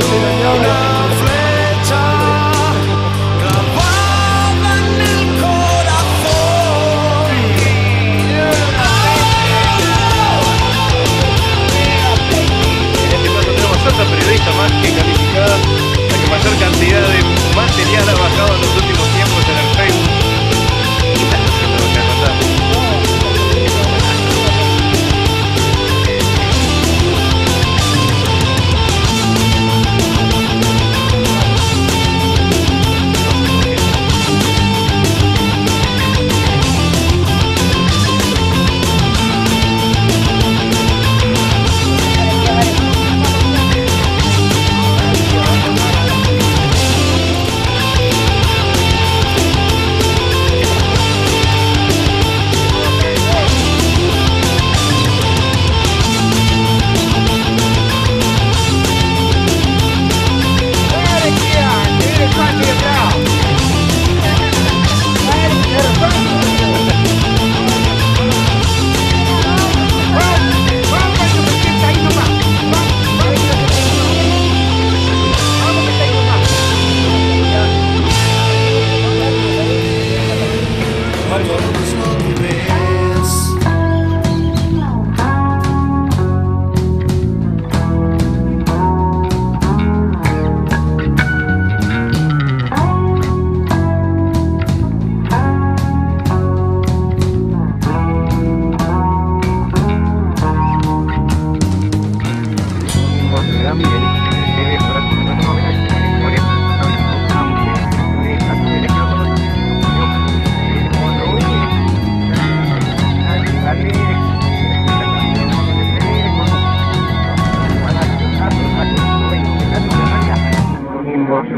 谢谢大家。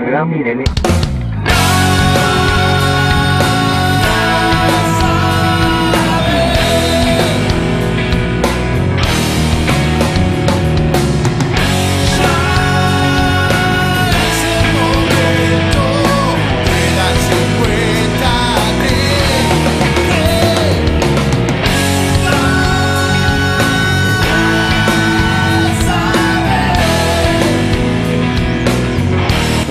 Grammy Nene.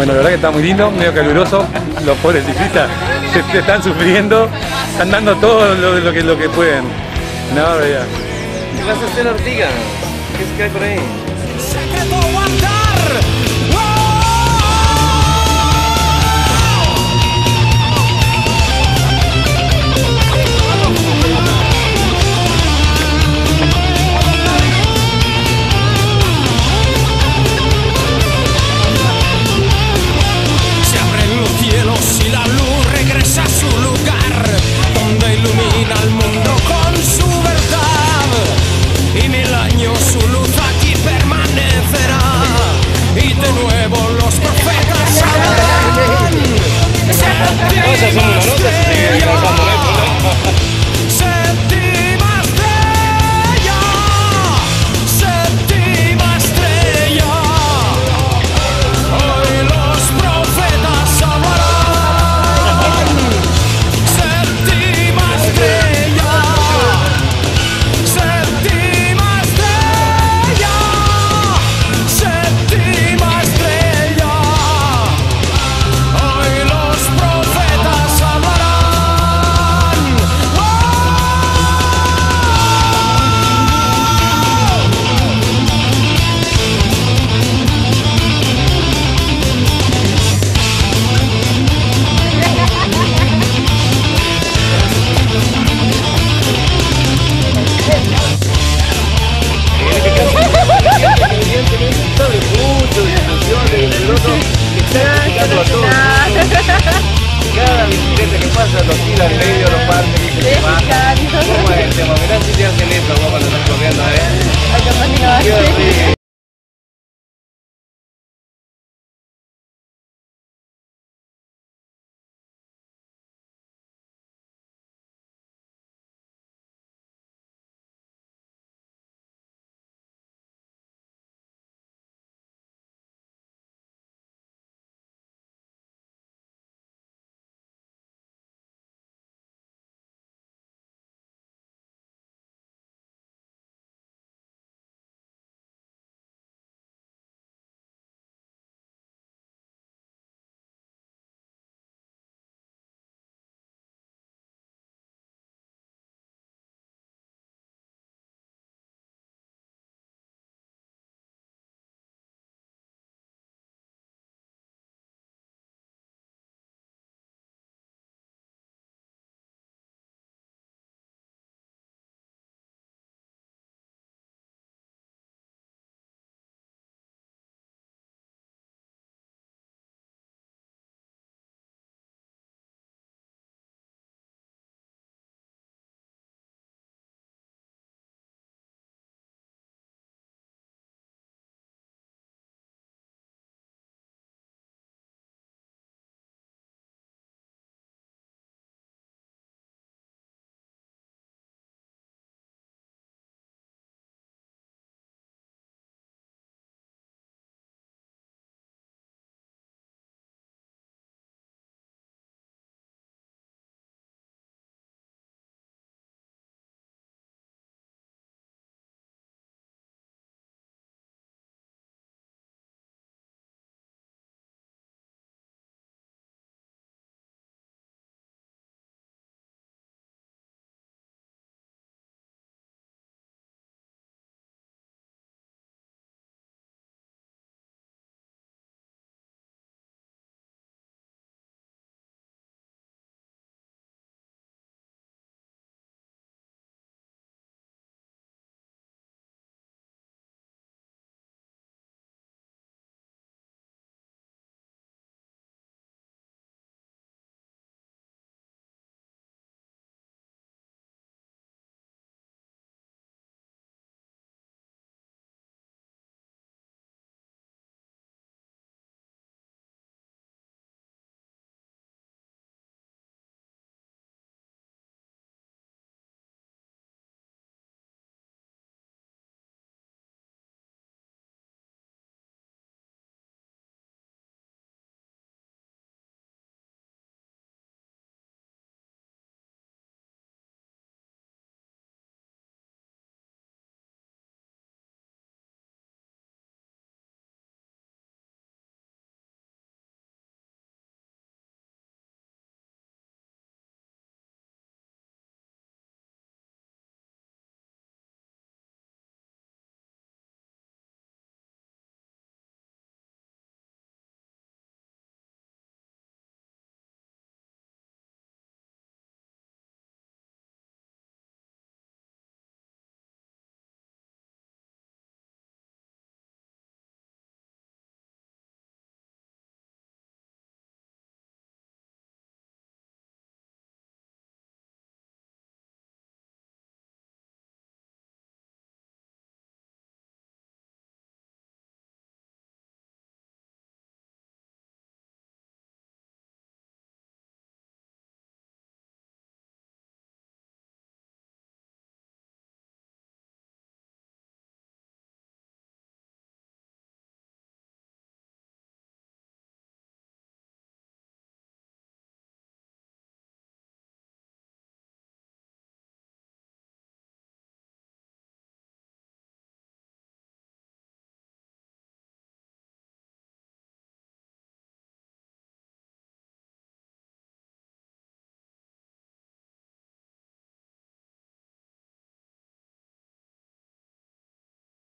Bueno, la verdad que está muy lindo, medio caluroso. Los pobres ciclistas se, están sufriendo, están dando todo lo, que, lo que pueden. Una barbaridad. ¿Qué vas a hacer, Ortiga? ¿Qué es que hay por ahí? la ley.